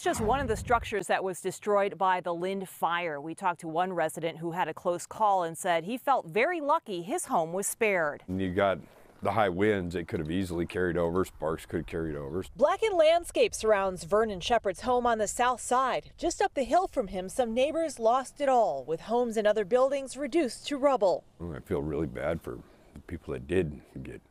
That's just one of the structures that was destroyed by the Lind fire. We talked to one resident who had a close call and said he felt very lucky his home was spared. And you got the high winds, it could have easily carried over. Sparks could have carried over. Blackened landscape surrounds Vernon Shepard's home on the south side. Just up the hill from him, some neighbors lost it all, with homes and other buildings reduced to rubble. I feel really bad for the people that did get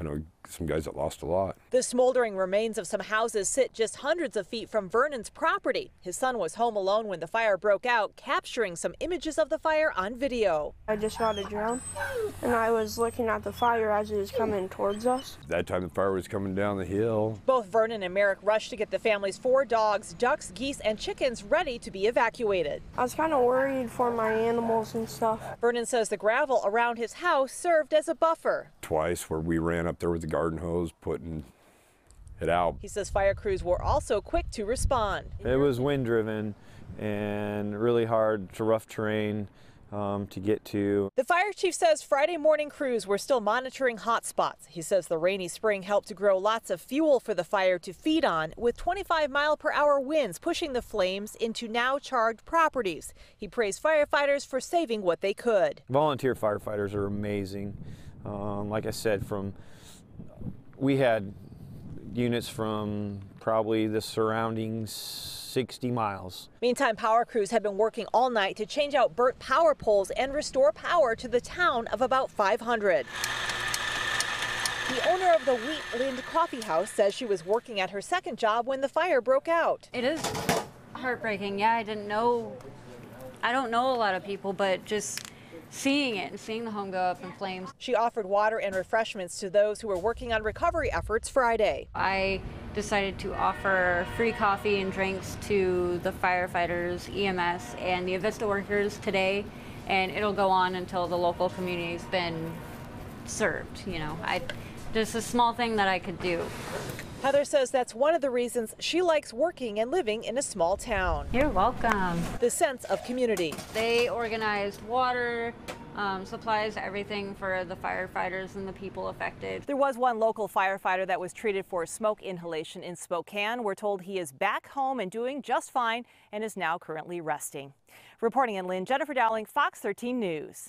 I know some guys that lost a lot. The smoldering remains of some houses sit just hundreds of feet from Vernon's property. His son was home alone when the fire broke out, capturing some images of the fire on video. I just got a drone, and I was looking at the fire as it was coming towards us. That time the fire was coming down the hill. Both Vernon and Merrick rushed to get the family's four dogs, ducks, geese, and chickens ready to be evacuated. I was kind of worried for my animals and stuff. Vernon says the gravel around his house served as a buffer. Twice where we ran up there with the garden hose putting it out. He says fire crews were also quick to respond. It was wind driven and really hard to rough terrain. Um, to get to. The fire chief says Friday morning crews were still monitoring hot spots. He says the rainy spring helped to grow lots of fuel for the fire to feed on, with 25 mile per hour winds pushing the flames into now charged properties. He praised firefighters for saving what they could. Volunteer firefighters are amazing. Um, like I said, from we had units from probably the surrounding 60 miles. Meantime, power crews have been working all night to change out burnt power poles and restore power to the town of about 500. The owner of the Wheatland Coffee House says she was working at her second job when the fire broke out. It is heartbreaking. Yeah, I didn't know. I don't know a lot of people, but just seeing it and seeing the home go up in flames. She offered water and refreshments to those who were working on recovery efforts Friday. I decided to offer free coffee and drinks to the firefighters, EMS, and the Avista workers today, and it'll go on until the local community's been served. You know, I just a small thing that I could do. Heather says that's one of the reasons she likes working and living in a small town. You're welcome. The sense of community. They organized water, um, supplies, everything for the firefighters and the people affected. There was one local firefighter that was treated for smoke inhalation in Spokane. We're told he is back home and doing just fine and is now currently resting. Reporting in Lind, Jennifer Dowling, Fox 13 News.